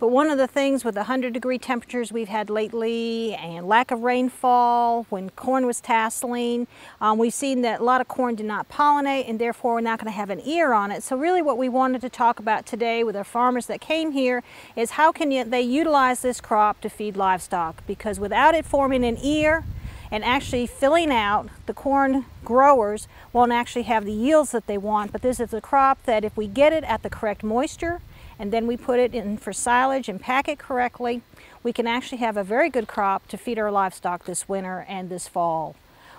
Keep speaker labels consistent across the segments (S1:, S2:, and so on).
S1: But one of the things with the 100 degree temperatures we've had lately and lack of rainfall, when corn was tasseling, um, we've seen that a lot of corn did not pollinate and therefore we're not going to have an ear on it. So really what we wanted to talk about today with our farmers that came here is how can you, they utilize this crop to feed livestock because without it forming an ear, and actually filling out, the corn growers won't actually have the yields that they want, but this is a crop that if we get it at the correct moisture, and then we put it in for silage and pack it correctly, we can actually have a very good crop to feed our livestock this winter and this fall.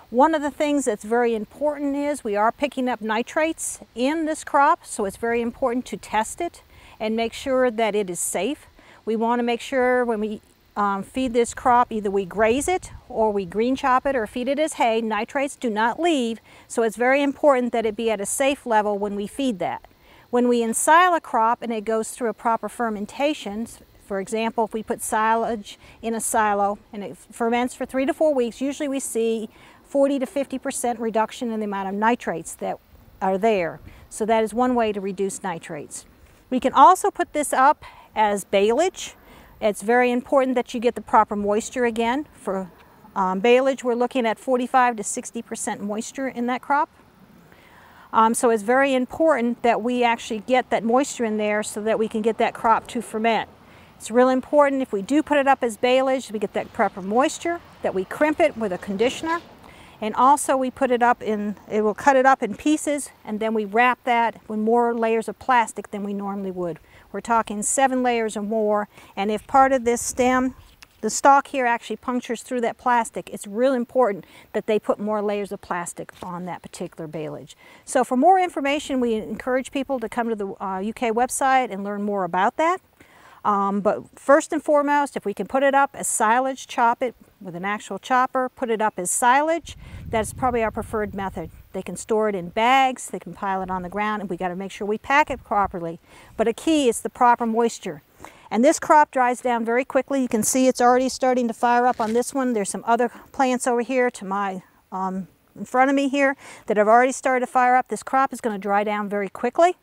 S1: One of the things that's very important is we are picking up nitrates in this crop, so it's very important to test it and make sure that it is safe. We want to make sure when we um, feed this crop, either we graze it or we green chop it or feed it as hay, nitrates do not leave, so it's very important that it be at a safe level when we feed that. When we ensile a crop and it goes through a proper fermentation, for example, if we put silage in a silo and it ferments for three to four weeks, usually we see 40 to 50% reduction in the amount of nitrates that are there. So that is one way to reduce nitrates. We can also put this up as baleage. It's very important that you get the proper moisture again. For um, baleage, we're looking at 45 to 60% moisture in that crop. Um, so it's very important that we actually get that moisture in there so that we can get that crop to ferment. It's real important if we do put it up as baleage, we get that proper moisture, that we crimp it with a conditioner, and also we put it up in, it will cut it up in pieces, and then we wrap that with more layers of plastic than we normally would. We're talking seven layers or more, and if part of this stem the stalk here actually punctures through that plastic. It's real important that they put more layers of plastic on that particular baleage. So for more information, we encourage people to come to the uh, UK website and learn more about that. Um, but first and foremost, if we can put it up as silage, chop it with an actual chopper, put it up as silage, that's probably our preferred method. They can store it in bags, they can pile it on the ground, and we got to make sure we pack it properly. But a key is the proper moisture. And this crop dries down very quickly. You can see it's already starting to fire up on this one. There's some other plants over here to my um, in front of me here that have already started to fire up. This crop is going to dry down very quickly.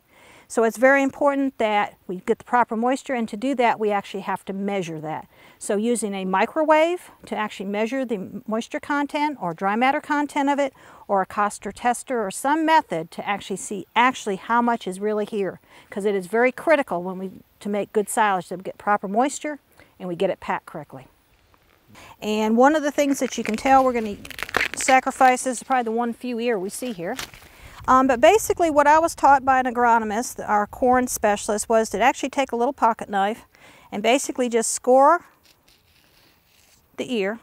S1: So it's very important that we get the proper moisture and to do that we actually have to measure that. So using a microwave to actually measure the moisture content or dry matter content of it or a Koster tester or some method to actually see actually how much is really here because it is very critical when we to make good silage to get proper moisture and we get it packed correctly. And one of the things that you can tell we're going to sacrifice is probably the one few ear we see here um, but basically what I was taught by an agronomist, our corn specialist, was to actually take a little pocket knife and basically just score the ear.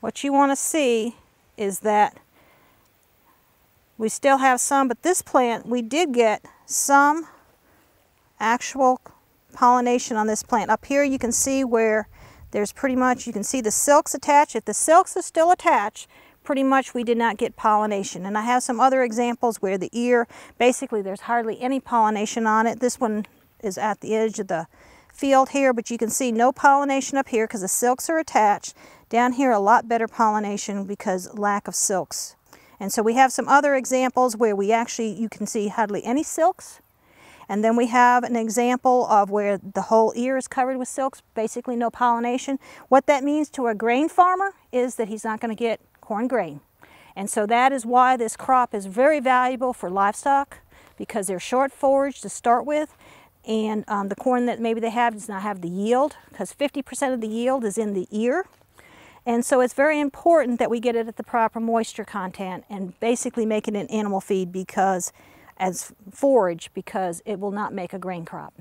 S1: What you want to see is that we still have some, but this plant, we did get some actual pollination on this plant. Up here you can see where there's pretty much, you can see the silks attached. If the silks are still attached, pretty much we did not get pollination. And I have some other examples where the ear, basically there's hardly any pollination on it. This one is at the edge of the field here, but you can see no pollination up here because the silks are attached. Down here a lot better pollination because lack of silks. And so we have some other examples where we actually, you can see hardly any silks. And then we have an example of where the whole ear is covered with silks, basically no pollination. What that means to a grain farmer is that he's not going to get corn grain. And so that is why this crop is very valuable for livestock because they're short forage to start with and um, the corn that maybe they have does not have the yield because 50% of the yield is in the ear. And so it's very important that we get it at the proper moisture content and basically make it an animal feed because as forage because it will not make a grain crop.